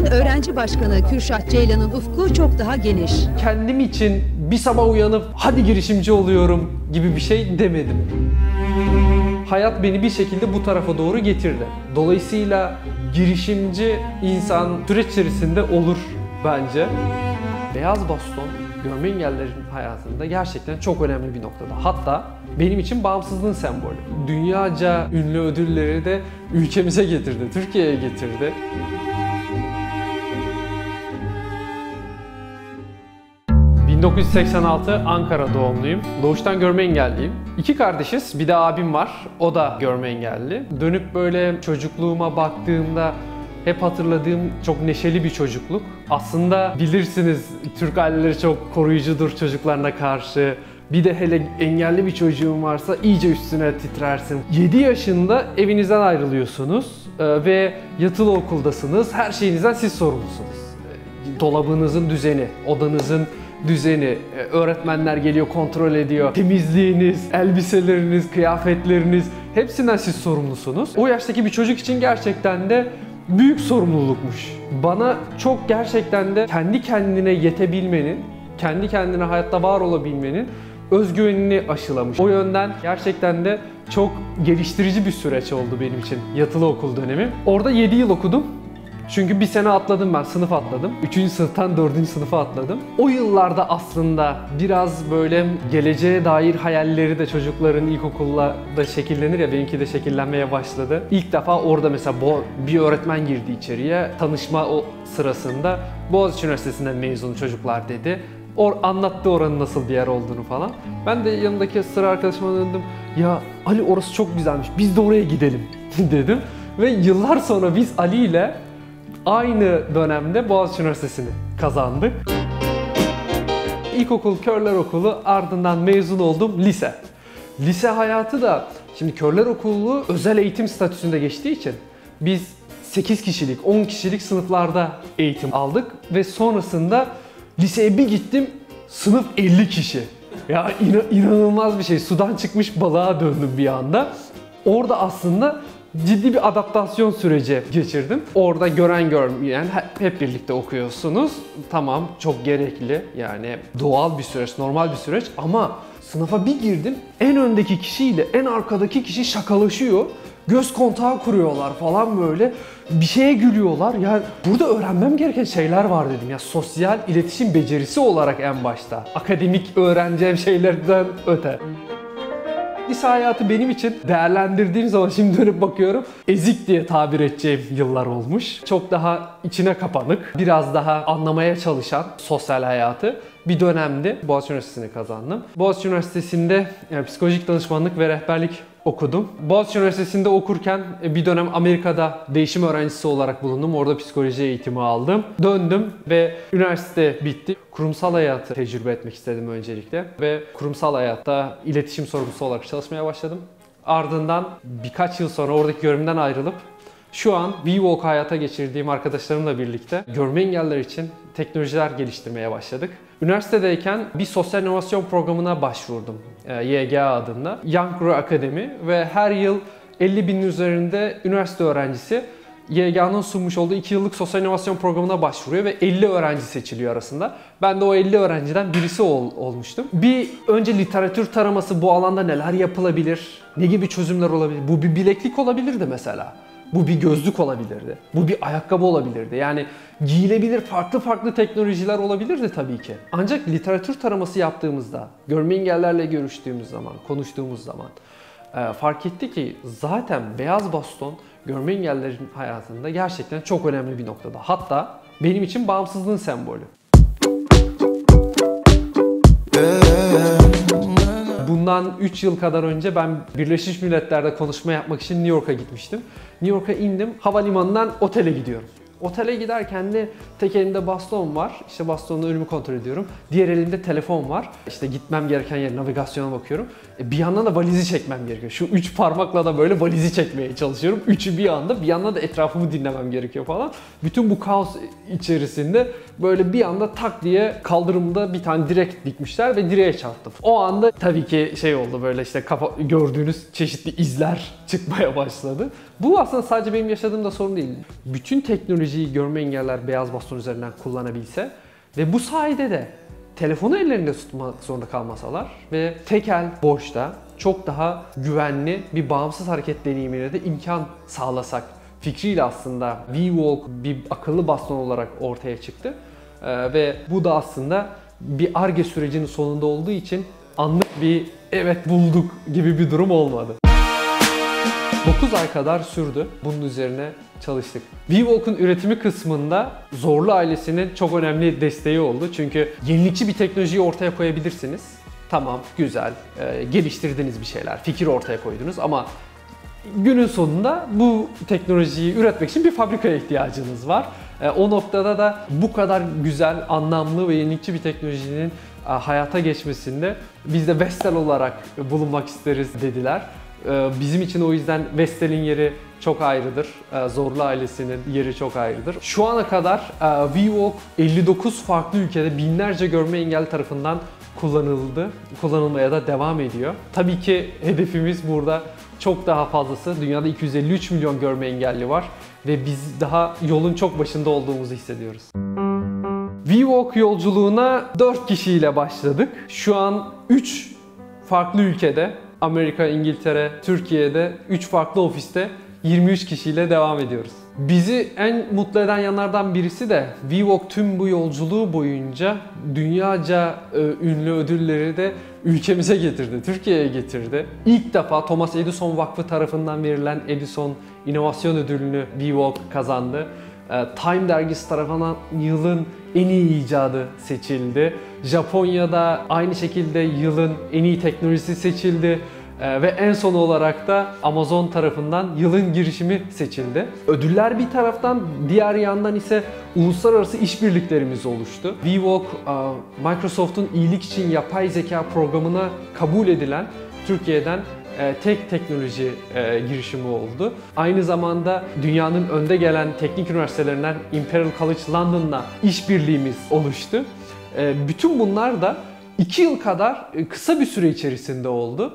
Okulun öğrenci başkanı Kürşat Ceylan'ın ufku çok daha geniş. Kendim için bir sabah uyanıp hadi girişimci oluyorum gibi bir şey demedim. Hayat beni bir şekilde bu tarafa doğru getirdi. Dolayısıyla girişimci insan süreç içerisinde olur bence. Beyaz baston görme engellilerin hayatında gerçekten çok önemli bir noktada. Hatta benim için bağımsızlığın sembolü. Dünyaca ünlü ödülleri de ülkemize getirdi, Türkiye'ye getirdi. 1986 Ankara doğumluyum. Doğuştan görme engelliyim. İki kardeşiz. Bir de abim var. O da görme engelli. Dönüp böyle çocukluğuma baktığımda hep hatırladığım çok neşeli bir çocukluk. Aslında bilirsiniz Türk aileleri çok koruyucudur çocuklarına karşı. Bir de hele engelli bir çocuğun varsa iyice üstüne titrersin. 7 yaşında evinizden ayrılıyorsunuz e, ve yatılı okuldasınız. Her şeyinizden siz sorumlusunuz. E, Dolabınızın düzeni, odanızın düzeni, e, öğretmenler geliyor kontrol ediyor. Temizliğiniz, elbiseleriniz, kıyafetleriniz hepsinden siz sorumlusunuz. O yaştaki bir çocuk için gerçekten de büyük sorumlulukmuş. Bana çok gerçekten de kendi kendine yetebilmenin, kendi kendine hayatta var olabilmenin özgüvenini aşılamış. O yönden gerçekten de çok geliştirici bir süreç oldu benim için yatılı okul dönemi. Orada 7 yıl okudum. Çünkü bir sene atladım ben, sınıf atladım. Üçüncü sınıftan dördüncü sınıfa atladım. O yıllarda aslında biraz böyle geleceğe dair hayalleri de çocukların ilkokulla da şekillenir ya benimki de şekillenmeye başladı. İlk defa orada mesela bir öğretmen girdi içeriye. Tanışma o sırasında Boğaziçi Üniversitesi'nden mezun çocuklar dedi. Or anlattı oranın nasıl bir yer olduğunu falan. Ben de yanındaki sıra arkadaşıma döndüm. Ya Ali orası çok güzelmiş. Biz de oraya gidelim dedim. Ve yıllar sonra biz Ali ile aynı dönemde Boğaziçi Üniversitesi'ni kazandık. İlkokul Körler Okulu ardından mezun oldum lise. Lise hayatı da şimdi Körler Okulu özel eğitim statüsünde geçtiği için biz 8 kişilik, 10 kişilik sınıflarda eğitim aldık ve sonrasında liseye bir gittim sınıf 50 kişi. Ya inanılmaz bir şey. Sudan çıkmış balığa döndüm bir anda. Orada aslında ciddi bir adaptasyon süreci geçirdim. Orada gören görmeyen hep birlikte okuyorsunuz. Tamam çok gerekli yani doğal bir süreç, normal bir süreç ama sınıfa bir girdim en öndeki kişiyle en arkadaki kişi şakalaşıyor. Göz kontağı kuruyorlar falan böyle. Bir şeye gülüyorlar. Yani burada öğrenmem gereken şeyler var dedim ya. Sosyal iletişim becerisi olarak en başta. Akademik öğreneceğim şeylerden öte lise hayatı benim için değerlendirdiğim zaman şimdi dönüp bakıyorum ezik diye tabir edeceğim yıllar olmuş. Çok daha içine kapanık, biraz daha anlamaya çalışan sosyal hayatı bir dönemdi. Boğaziçi Üniversitesi'ni kazandım. Boğaziçi Üniversitesi'nde yani psikolojik danışmanlık ve rehberlik okudum. Boğaziçi Üniversitesi'nde okurken e, bir dönem Amerika'da değişim öğrencisi olarak bulundum. Orada psikoloji eğitimi aldım. Döndüm ve üniversite bitti. Kurumsal hayatı tecrübe etmek istedim öncelikle ve kurumsal hayatta iletişim sorumlusu olarak çalışmaya başladım. Ardından birkaç yıl sonra oradaki görevimden ayrılıp şu an WeWalk hayata geçirdiğim arkadaşlarımla birlikte görme engeller için teknolojiler geliştirmeye başladık. Üniversitedeyken bir sosyal inovasyon programına başvurdum. YGA adında. Young Grow Academy ve her yıl 50 binin üzerinde üniversite öğrencisi YGA'nın sunmuş olduğu 2 yıllık sosyal inovasyon programına başvuruyor ve 50 öğrenci seçiliyor arasında. Ben de o 50 öğrenciden birisi ol, olmuştum. Bir önce literatür taraması bu alanda neler yapılabilir, ne gibi çözümler olabilir? Bu bir bileklik olabilirdi mesela. Bu bir gözlük olabilirdi. Bu bir ayakkabı olabilirdi. Yani giyilebilir farklı farklı teknolojiler olabilirdi tabii ki. Ancak literatür taraması yaptığımızda, görme engellerle görüştüğümüz zaman, konuştuğumuz zaman e, fark etti ki zaten beyaz baston görme engellerin hayatında gerçekten çok önemli bir noktada. Hatta benim için bağımsızlığın sembolü. Bundan 3 yıl kadar önce ben Birleşmiş Milletler'de konuşma yapmak için New York'a gitmiştim. New York'a indim, havalimanından otele gidiyorum. Otele giderken de tek elimde baston var. İşte bastonla önümü kontrol ediyorum. Diğer elimde telefon var. İşte gitmem gereken yer navigasyona bakıyorum. E bir yandan da valizi çekmem gerekiyor. Şu üç parmakla da böyle valizi çekmeye çalışıyorum. Üçü bir anda. Bir yandan da etrafımı dinlemem gerekiyor falan. Bütün bu kaos içerisinde böyle bir anda tak diye kaldırımda bir tane direk dikmişler ve direğe çarptım. O anda tabii ki şey oldu böyle işte kafa, gördüğünüz çeşitli izler çıkmaya başladı. Bu aslında sadece benim yaşadığımda sorun değil. Bütün teknoloji teknolojiyi görme engeller beyaz baston üzerinden kullanabilse ve bu sayede de telefonu ellerinde tutmak zorunda kalmasalar ve tekel boşta çok daha güvenli bir bağımsız hareket deneyimine de imkan sağlasak fikriyle aslında V-Walk bir akıllı baston olarak ortaya çıktı. Ee, ve bu da aslında bir ARGE sürecinin sonunda olduğu için anlık bir evet bulduk gibi bir durum olmadı. 9 ay kadar sürdü. Bunun üzerine çalıştık. VWalk'un üretimi kısmında Zorlu ailesinin çok önemli desteği oldu. Çünkü yenilikçi bir teknolojiyi ortaya koyabilirsiniz. Tamam, güzel, e, geliştirdiniz bir şeyler, fikir ortaya koydunuz ama günün sonunda bu teknolojiyi üretmek için bir fabrikaya ihtiyacınız var. E, o noktada da bu kadar güzel, anlamlı ve yenilikçi bir teknolojinin e, hayata geçmesinde biz de Vestel olarak bulunmak isteriz dediler. E, bizim için o yüzden Vestel'in yeri çok ayrıdır. E, Zorlu ailesinin yeri çok ayrıdır. Şu ana kadar e, VWalk 59 farklı ülkede binlerce görme engelli tarafından kullanıldı. Kullanılmaya da devam ediyor. Tabii ki hedefimiz burada çok daha fazlası. Dünyada 253 milyon görme engelli var ve biz daha yolun çok başında olduğumuzu hissediyoruz. VWalk yolculuğuna 4 kişiyle başladık. Şu an 3 farklı ülkede Amerika, İngiltere, Türkiye'de 3 farklı ofiste 23 kişiyle devam ediyoruz. Bizi en mutlu eden yanlardan birisi de VWalk tüm bu yolculuğu boyunca dünyaca e, ünlü ödülleri de ülkemize getirdi, Türkiye'ye getirdi. İlk defa Thomas Edison Vakfı tarafından verilen Edison İnovasyon Ödülünü VWalk kazandı. E, Time dergisi tarafından yılın en iyi icadı seçildi. Japonya'da aynı şekilde yılın en iyi teknolojisi seçildi. Ee, ve en son olarak da Amazon tarafından yılın girişimi seçildi. Ödüller bir taraftan, diğer yandan ise uluslararası işbirliklerimiz oluştu. VWalk, e, Microsoft'un iyilik için yapay zeka programına kabul edilen Türkiye'den e, tek teknoloji e, girişimi oldu. Aynı zamanda dünyanın önde gelen teknik üniversitelerinden Imperial College London'la işbirliğimiz oluştu. Bütün bunlar da 2 yıl kadar kısa bir süre içerisinde oldu.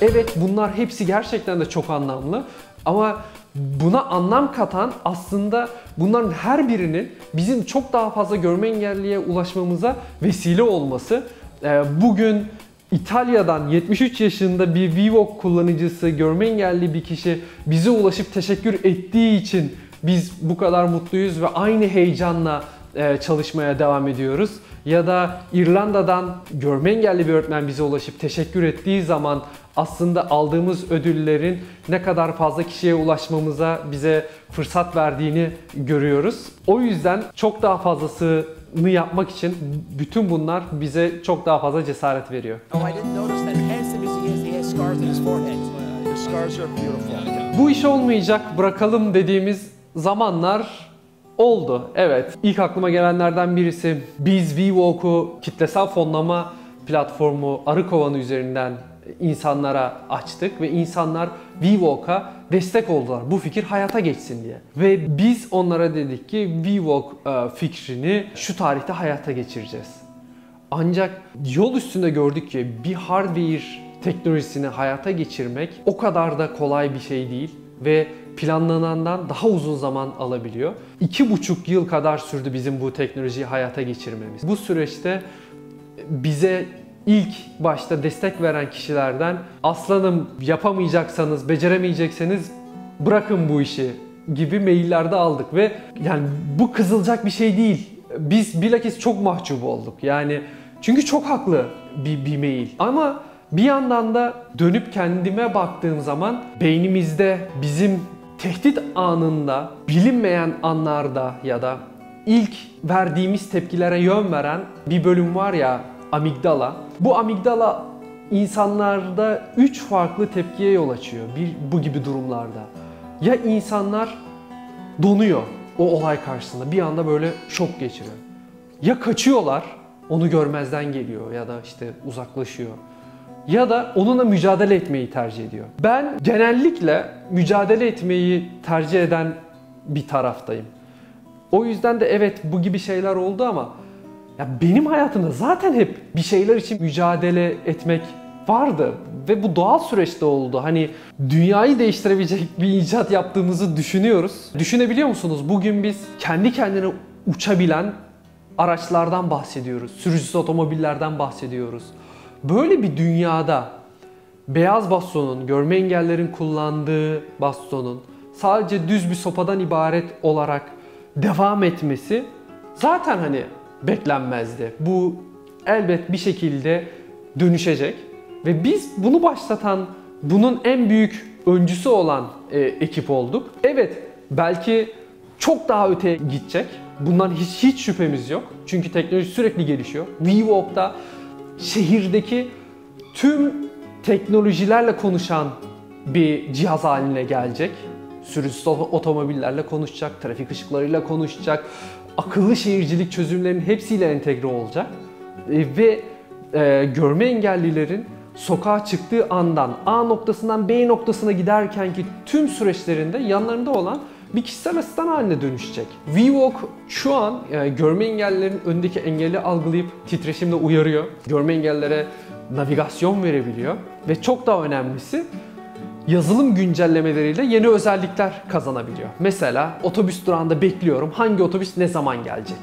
Evet bunlar hepsi gerçekten de çok anlamlı ama buna anlam katan aslında bunların her birinin bizim çok daha fazla görme engelliye ulaşmamıza vesile olması. Ee, bugün İtalya'dan 73 yaşında bir Vivok kullanıcısı, görme engelli bir kişi bize ulaşıp teşekkür ettiği için biz bu kadar mutluyuz ve aynı heyecanla e, çalışmaya devam ediyoruz. Ya da İrlanda'dan görme engelli bir öğretmen bize ulaşıp teşekkür ettiği zaman aslında aldığımız ödüllerin ne kadar fazla kişiye ulaşmamıza bize fırsat verdiğini görüyoruz. O yüzden çok daha fazlasını yapmak için bütün bunlar bize çok daha fazla cesaret veriyor. Bu iş olmayacak bırakalım dediğimiz zamanlar oldu. Evet. İlk aklıma gelenlerden birisi biz VWalk'u kitlesel fonlama platformu Arıkovanı üzerinden insanlara açtık ve insanlar VWalk'a destek oldular. Bu fikir hayata geçsin diye. Ve biz onlara dedik ki VWalk e, fikrini şu tarihte hayata geçireceğiz. Ancak yol üstünde gördük ki bir hardware teknolojisini hayata geçirmek o kadar da kolay bir şey değil ve planlanandan daha uzun zaman alabiliyor. İki buçuk yıl kadar sürdü bizim bu teknolojiyi hayata geçirmemiz. Bu süreçte bize ilk başta destek veren kişilerden aslanım yapamayacaksanız, beceremeyecekseniz bırakın bu işi gibi maillerde aldık ve yani bu kızılacak bir şey değil. Biz bilakis çok mahcup olduk. Yani çünkü çok haklı bir, bir mail. Ama bir yandan da dönüp kendime baktığım zaman beynimizde bizim tehdit anında, bilinmeyen anlarda ya da ilk verdiğimiz tepkilere yön veren bir bölüm var ya amigdala. Bu amigdala insanlarda üç farklı tepkiye yol açıyor bir bu gibi durumlarda. Ya insanlar donuyor o olay karşısında bir anda böyle şok geçiriyor. Ya kaçıyorlar onu görmezden geliyor ya da işte uzaklaşıyor. Ya da onunla mücadele etmeyi tercih ediyor. Ben genellikle mücadele etmeyi tercih eden bir taraftayım. O yüzden de evet bu gibi şeyler oldu ama ya benim hayatımda zaten hep bir şeyler için mücadele etmek vardı ve bu doğal süreçte oldu. Hani dünyayı değiştirebilecek bir icat yaptığımızı düşünüyoruz. Düşünebiliyor musunuz? Bugün biz kendi kendine uçabilen araçlardan bahsediyoruz. Sürücüsüz otomobillerden bahsediyoruz. Böyle bir dünyada beyaz bastonun, görme engellerin kullandığı bastonun sadece düz bir sopadan ibaret olarak devam etmesi zaten hani beklenmezdi. Bu elbet bir şekilde dönüşecek ve biz bunu başlatan, bunun en büyük öncüsü olan e, ekip olduk. Evet, belki çok daha öteye gidecek. Bundan hiç hiç şüphemiz yok. Çünkü teknoloji sürekli gelişiyor. WeWalk'ta şehirdeki tüm teknolojilerle konuşan bir cihaz haline gelecek. Sürücüsüz otomobillerle konuşacak, trafik ışıklarıyla konuşacak, akıllı şehircilik çözümlerinin hepsiyle entegre olacak. E, ve e, görme engellilerin sokağa çıktığı andan A noktasından B noktasına giderken ki tüm süreçlerinde yanlarında olan bir kişisel asistan haline dönüşecek. VWalk şu an e, görme engellilerin önündeki engeli algılayıp titreşimle uyarıyor. Görme engellilere navigasyon verebiliyor ve çok daha önemlisi yazılım güncellemeleriyle yeni özellikler kazanabiliyor. Mesela otobüs durağında bekliyorum. Hangi otobüs ne zaman gelecek?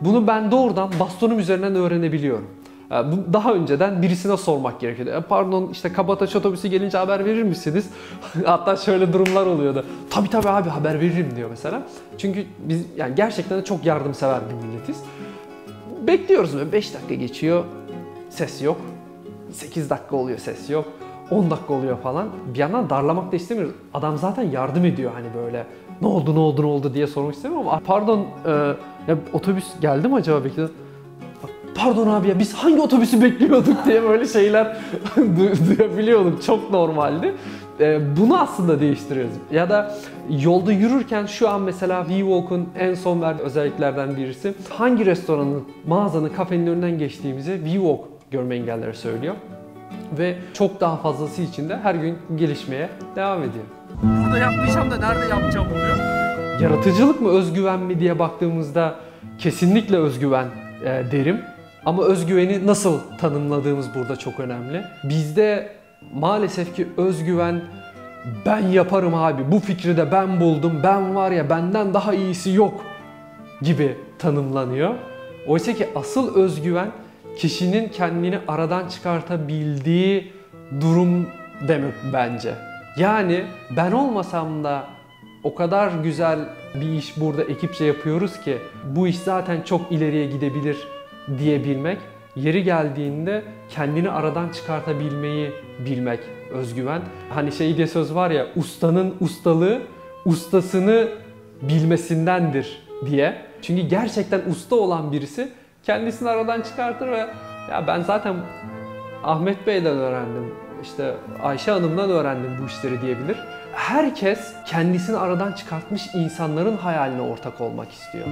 Bunu ben doğrudan bastonum üzerinden öğrenebiliyorum. E, bu daha önceden birisine sormak gerekiyordu. E, pardon işte Kabataş otobüsü gelince haber verir misiniz? Hatta şöyle durumlar oluyordu. Tabi tabi abi haber veririm diyor mesela. Çünkü biz yani gerçekten de çok yardımsever bir milletiz. Bekliyoruz ve 5 dakika geçiyor. Ses yok. 8 dakika oluyor ses yok. 10 dakika oluyor falan. Bir yandan darlamak da istemiyoruz. Adam zaten yardım ediyor hani böyle ne oldu ne oldu ne oldu diye sormak istemiyorum ama pardon e, ya otobüs geldi mi acaba bekliyorum pardon abi ya biz hangi otobüsü bekliyorduk diye böyle şeyler duyabiliyorduk. Çok normaldi. Ee, bunu aslında değiştiriyoruz. Ya da yolda yürürken şu an mesela WeWalk'un en son verdiği özelliklerden birisi hangi restoranın, mağazanın, kafenin önünden geçtiğimizi WeWalk görme engelleri söylüyor. Ve çok daha fazlası için de her gün gelişmeye devam ediyor. Burada yapmayacağım da nerede yapacağım diyor. Yaratıcılık mı özgüven mi diye baktığımızda kesinlikle özgüven e, derim. Ama özgüveni nasıl tanımladığımız burada çok önemli. Bizde maalesef ki özgüven ben yaparım abi bu fikri de ben buldum ben var ya benden daha iyisi yok gibi tanımlanıyor. Oysa ki asıl özgüven kişinin kendini aradan çıkartabildiği durum demek bence. Yani ben olmasam da o kadar güzel bir iş burada ekipçe yapıyoruz ki bu iş zaten çok ileriye gidebilir diyebilmek, yeri geldiğinde kendini aradan çıkartabilmeyi bilmek, özgüven. Hani şey diye söz var ya, ustanın ustalığı ustasını bilmesindendir diye. Çünkü gerçekten usta olan birisi kendisini aradan çıkartır ve ya ben zaten Ahmet Bey'den öğrendim, işte Ayşe Hanım'dan öğrendim bu işleri diyebilir. Herkes kendisini aradan çıkartmış insanların hayaline ortak olmak istiyor.